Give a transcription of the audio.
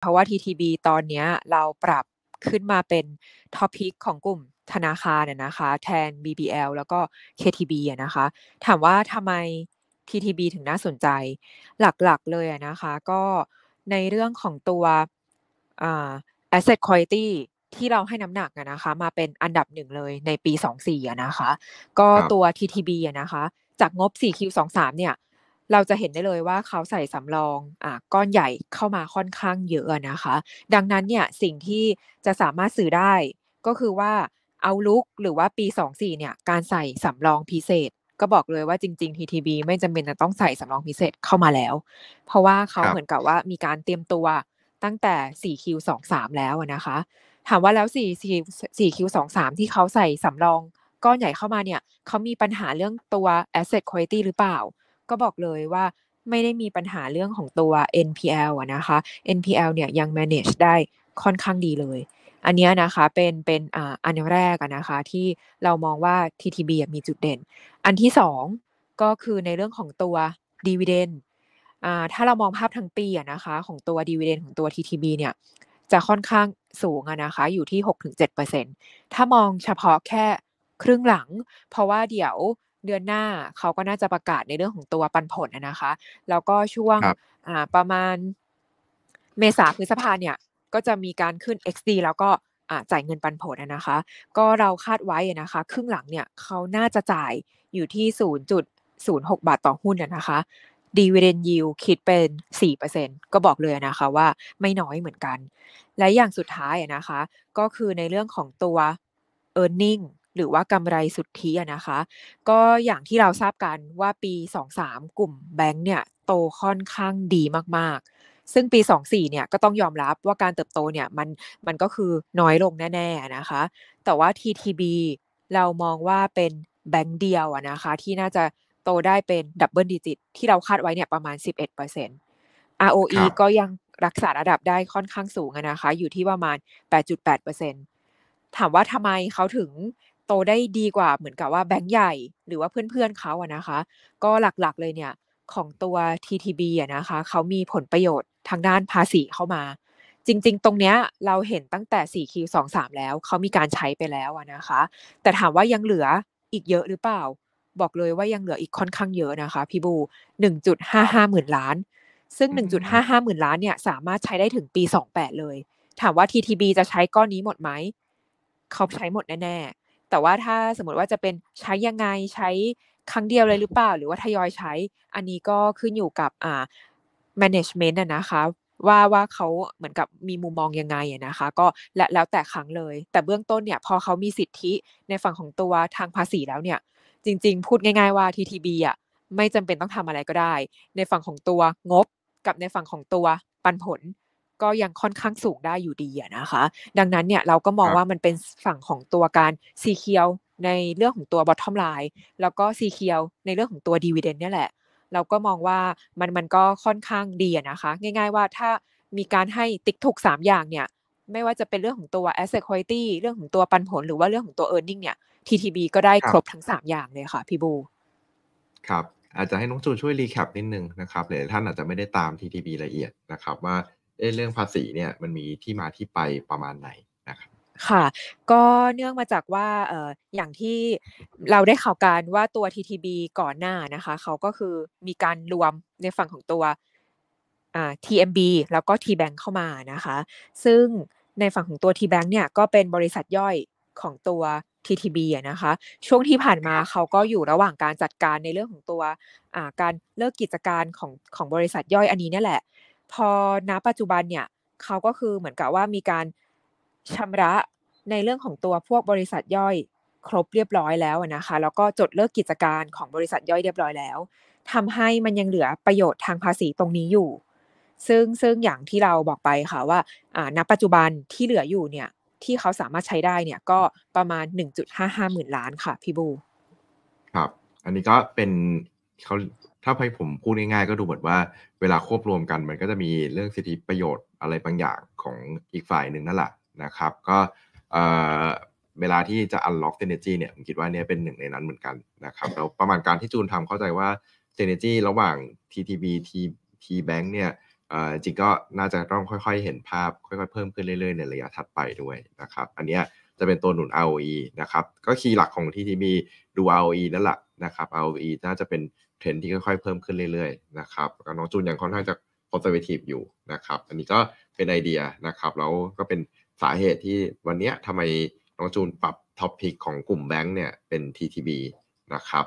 เพราะว่า TTB ตอนเนี้ยเราปรับขึ้นมาเป็น top pick ของกลุ่มธนาคารนะคะ แทน BBL แล้วก็ KTB อะนะคะ ถามว่าทำไม TTB ถึงน่าสนใจ หลักๆเลยอะนะคะ ก็ในเรื่องของตัวอ่า asset quality ที่เราให้น้ำหนักอะนะคะ มาเป็นอันดับหนึ่งเลยในปี 24อะนะคะ ก็ครับตัว TTB อะนะคะ จากงบ 4Q23 เนี่ย เราจะเห็นได้เลยว่าเขาใส่สำรองอ่าก้อนใหญ่เข้ามาค่อนข้างเยอะอะนะคะ ดังนั้นเนี่ยสิ่งที่จะสามารถสื่อได้ก็คือว่า outlook หรือว่าปี 24เนี่ยการใส่สำรองพิเศษ ก็บอกเลยว่าจริง ๆ TTB ไม่จำเป็นจะต้องใส่สำรองพิเศษเข้ามาแล้ว เพราะว่าเขาครับเหมือนกับว่ามีการเตรียมตัวตั้งแต่ 4Q23 แล้วอะนะคะ ถามว่าแล้ว4 4Q23 ที่เขาใส่สำรองก้อนใหญ่เข้ามาเนี่ยเขามีปัญหาเรื่องตัว asset quality หรือเปล่า ก็บอกเลยว่าไม่ได้มีปัญหาเรื่องของตัว NPL อะนะคะ NPL เนี่ยยัง manage ได้ค่อนข้างดีเลย อันนี้นะคะเป็นเป็นอ่าอันแรกนะคะที่เรามองว่า TTB มีจุดเด่น อันที่สองก็คือในเรื่องของตัว dividend อ่าถ้าเรามองภาพทั้งปีอะนะคะของตัว dividend ของตัว TTB เนี่ยจะค่อนข้างสูงอะนะคะอยู่ที่ 6-7%ถ้ามองเฉพาะแค่ครึ่งหลัง เพราะว่าเดี๋ยว เดือนหน้าเขาก็น่าจะประกาศในเรื่องของตัวปันผลอะนะคะ แล้วก็ช่วงครับอ่าประมาณเมษาพฤษภาเนี่ย ก็จะมีการขึ้น XD แล้วก็อ่าจ่ายเงินปันผลอะนะคะ ก็เราคาดไว้อะนะคะ ครึ่งหลังเนี่ยเขาน่าจะจ่ายอยู่ที่ 0.06 บาทต่อหุ้นอะนะคะ dividend yield คิดเป็น 4%ก็บอกเลยอะนะคะว่าไม่น้อยเหมือนกัน และอย่างสุดท้ายอะนะคะ ก็คือในเรื่องของตัว earning หรือว่ากำไรสุทธิอะนะคะ ก็อย่างที่เราทราบกันว่าปี 23 กลุ่มแบงก์เนี่ยโตค่อนข้างดีมากๆ ซึ่งปี 24เนี่ยก็ต้องยอมรับว่าการเติบโตเนี่ยมันมันก็คือน้อยลงแน่ๆอะนะคะ แต่ว่า TTB เรามองว่าเป็นแบงก์เดียวอะนะคะ ที่น่าจะโตได้เป็น double digit ที่เราคาดไว้เนี่ยประมาณ 11% ROE ครับก็ยังรักษาระดับได้ค่อนข้างสูงอะนะคะ อยู่ที่ประมาณ 8.8%ถามว่าทำไมเขาถึง โตได้ดีกว่าเหมือนกับว่าแบงก์ใหญ่หรือว่าเพื่อนๆเขาอะนะคะ ก็หลักๆเลยเนี่ยของตัว TTB อะนะคะเขามีผลประโยชน์ทางด้านภาษีเข้ามา จริง ๆ ตรงเนี้ยเราเห็นตั้งแต่ 4Q23 แล้วเขามีการใช้ไปแล้วอะนะคะ แต่ถามว่ายังเหลืออีกเยอะหรือเปล่า บอกเลยว่ายังเหลืออีกค่อนข้างเยอะนะคะ พี่บู 1.55 หมื่นล้าน ซึ่งอืม1.55 หมื่นล้านเนี่ยสามารถใช้ได้ถึงปี 28 เลย ถามว่า TTB จะใช้ก้อนนี้หมดไหมเขาใช้หมดแน่ๆ แต่ว่าถ้าสมมติว่าจะเป็นใช้ยังไงใช้ครั้งเดียวเลยหรือเปล่า หรือว่าทยอยใช้ อันนี้ก็ขึ้นอยู่กับอ่า management อะนะคะว่าว่าเขาเหมือนกับมีมุมมองยังไงอะนะคะ ก็และแล้วแต่ครั้งเลย แต่เบื้องต้นเนี่ยพอเขามีสิทธิในฝั่งของตัวทางภาษีแล้วเนี่ย จริง ๆ พูดง่ายๆว่า TTB อะไม่จำเป็นต้องทำอะไรก็ได้ ในฝั่งของตัวงบกับในฝั่งของตัวปันผล ก็ยังค่อนข้างสูงได้อยู่ดีอะนะคะ ดังนั้นเนี่ยเราก็มองครับว่ามันเป็นฝั่งของตัวการซีเคียวในเรื่องของตัว bottom line แล้วก็ซีเคียวในเรื่องของตัว dividend เนี่ยแหละ เราก็มองว่ามันมันก็ค่อนข้างดีอะนะคะ ง่าย ๆ ว่าถ้ามีการให้ติ๊กถูก 3 อย่างเนี่ยไม่ว่าจะเป็นเรื่องของตัว asset quality เรื่องของตัวปันผล หรือว่าเรื่องของตัว earning เนี่ย TTB ก็ได้ครัครบบทั้ง 3 อย่างเลยค่ะพี่บู ครับ อาจจะให้น้องจูนช่วยรีแคปนิดนึงนะครับหลายๆท่านอาจจะไม่ได้ตาม TTB ละเอียดนะครับว่า เอ๊ะเรื่องภาษีเนี่ยมันมีที่มาที่ไปประมาณไหนนะครับค่ะ ก็เนื่องมาจากว่าเอ่ออย่างที่เราได้ข่าวการว่าตัว TTB ก่อนหน้านะคะเขาก็คือมีการรวมในฝั่งของตัวอ่า TMB แล้วก็ TBank เข้ามานะคะ ซึ่งในฝั่งของตัว TBank เนี่ยก็เป็นบริษัทย่อยของตัว TTB อะนะคะ ช่วงที่ผ่านมาเขาก็อยู่ระหว่างการจัดการในเรื่องของตัวอ่าการเลิกกิจการของของบริษัทย่อยอันนี้เนี่ยแหละ พอณปัจจุบันเนี่ยเขาก็คือเหมือนกับว่ามีการชำระในเรื่องของตัวพวกบริษัทย่อยครบเรียบร้อยแล้วนะคะ แล้วก็จดเลิกกิจการของบริษัทย่อยเรียบร้อยแล้วทำให้มันยังเหลือประโยชน์ทางภาษีตรงนี้อยู่ ซึ่งซึ่งอย่างที่เราบอกไปค่ะว่าอ่าณปัจจุบันที่เหลืออยู่เนี่ยที่เขาสามารถใช้ได้เนี่ยก็ประมาณ 1.55หมื่นล้านค่ะพี่บู ครับ อันนี้ก็เป็นเขา ถ้าให้ผมพูดง่ายๆก็ดูเหมือนว่าเวลาควบรวมกันมันก็จะมีเรื่องสิทธิประโยชน์อะไรบางอย่างของอีกฝ่ายหนึ่งนั่นแหละนะครับ ก็เเวลาที่จะ unlock synergy เนี่ยผมคิดว่าเนี่ยเป็นหนึ่งในนั้นเหมือนกันนะครับแล้วประมาณการที่จูนทำเข้าใจว่า synergy ระหว่าง TTB T T Bank เนี่ยเอ่อจริงก็น่าจะต้องค่อยๆ เห็นภาพค่อยๆ เพิ่มขึ้นเรื่อยๆ ในระยะถัดไปด้วยนะครับ อันเนี้ยจะเป็นตัวหนุน ROE นะครับ ก็คีย์หลักของ TTB ดู ROE นั่นแหละนะครับ ROE น่าจะเป็น เทรนด์ที่ค่อยๆเพิ่มขึ้นเรื่อยๆนะครับแล้วน้องจูนยังค่อนข้างจะconservative อยู่นะครับ อันนี้ก็เป็นไอเดียนะครับแล้วก็เป็นสาเหตุที่วันนี้ทำไมน้องจูนปรับ top pick ของกลุ่มแบงก์เนี่ยเป็น TTB นะครับ